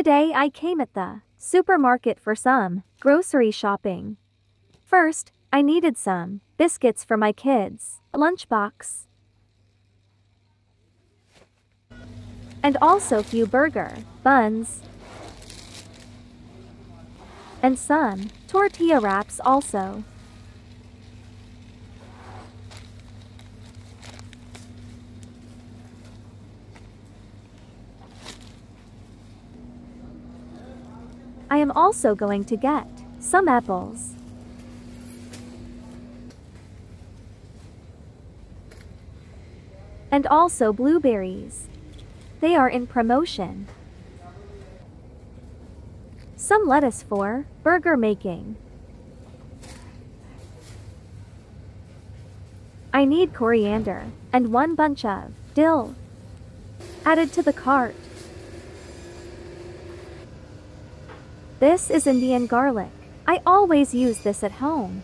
Today I came at the supermarket for some grocery shopping. First, I needed some biscuits for my kids' lunchbox. And also few burger buns. And some tortilla wraps also. I am also going to get some apples. And also blueberries. They are in promotion. Some lettuce for burger making. I need coriander and one bunch of dill added to the cart. This is Indian garlic. I always use this at home.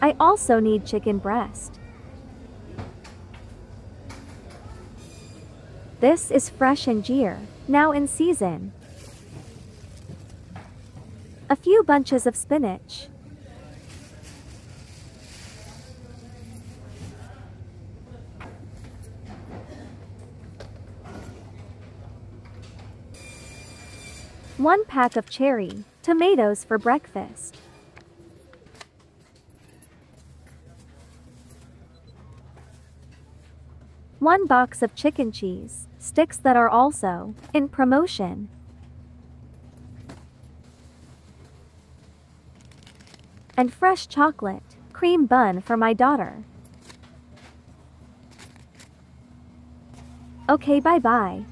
I also need chicken breast. This is fresh injera, now in season. A few bunches of spinach. One pack of cherry tomatoes for breakfast. One box of chicken cheese sticks that are also in promotion. And fresh chocolate cream bun for my daughter. Okay bye bye.